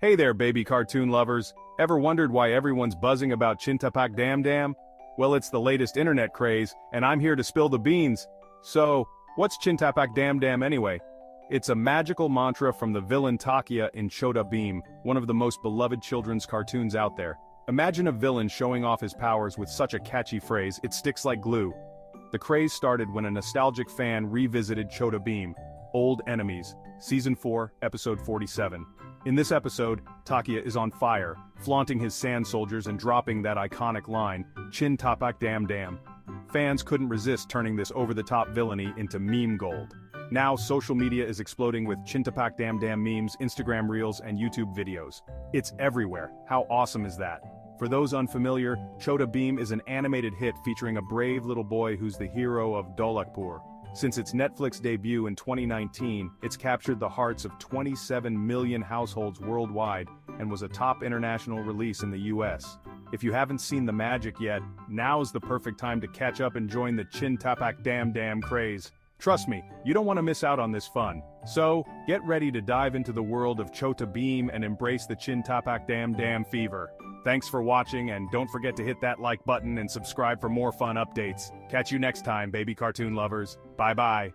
Hey there, baby cartoon lovers. Ever wondered why everyone's buzzing about Chin Tapak Dam Dam? Well, it's the latest internet craze, and I'm here to spill the beans. So, what's Chin Tapak Dam Dam anyway? It's a magical mantra from the villain Takia in Chhota Bheem, one of the most beloved children's cartoons out there. Imagine a villain showing off his powers with such a catchy phrase, it sticks like glue. The craze started when a nostalgic fan revisited Chhota Bheem, Old Enemies, Season 4, Episode 47. In this episode, Takia is on fire, flaunting his sand soldiers and dropping that iconic line, Chin Tapak Dam Dam. Fans couldn't resist turning this over-the-top villainy into meme gold. Now, social media is exploding with Chin Tapak Dam Dam memes, Instagram reels, and YouTube videos. It's everywhere. How awesome is that? For those unfamiliar, Chhota Bheem is an animated hit featuring a brave little boy who's the hero of Dholakpur. Since its Netflix debut in 2019, it's captured the hearts of 27 million households worldwide and was a top international release in the US. If you haven't seen the magic yet, now's the perfect time to catch up and join the Chin Tapak Dam Dam craze. Trust me, you don't want to miss out on this fun. So, get ready to dive into the world of Chhota Bheem and embrace the Chin Tapak Dam Dam fever. Thanks for watching and don't forget to hit that like button and subscribe for more fun updates. Catch you next time, baby cartoon lovers. Bye bye.